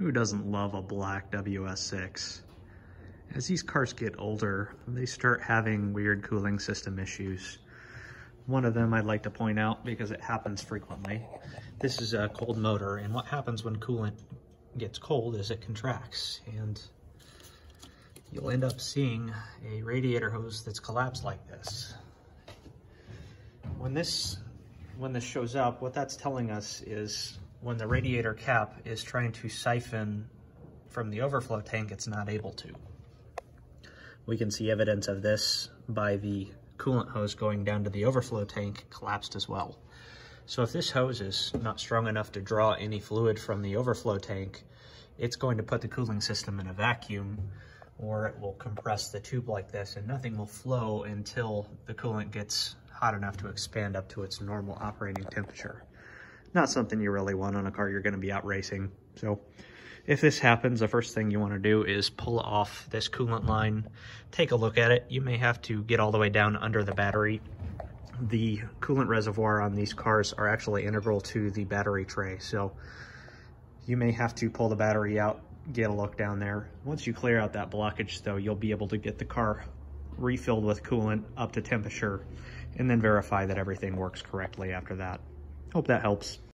Who doesn't love a black WS6? As these cars get older, they start having weird cooling system issues. One of them I'd like to point out because it happens frequently. This is a cold motor, and what happens when coolant gets cold is it contracts, and you'll end up seeing a radiator hose that's collapsed like this. When this when this shows up, what that's telling us is when the radiator cap is trying to siphon from the overflow tank, it's not able to. We can see evidence of this by the coolant hose going down to the overflow tank collapsed as well. So if this hose is not strong enough to draw any fluid from the overflow tank, it's going to put the cooling system in a vacuum or it will compress the tube like this and nothing will flow until the coolant gets hot enough to expand up to its normal operating temperature. Not something you really want on a car you're going to be out racing. So if this happens, the first thing you want to do is pull off this coolant line, take a look at it. You may have to get all the way down under the battery. The coolant reservoir on these cars are actually integral to the battery tray. So you may have to pull the battery out, get a look down there. Once you clear out that blockage though, you'll be able to get the car refilled with coolant up to temperature and then verify that everything works correctly after that. Hope that helps.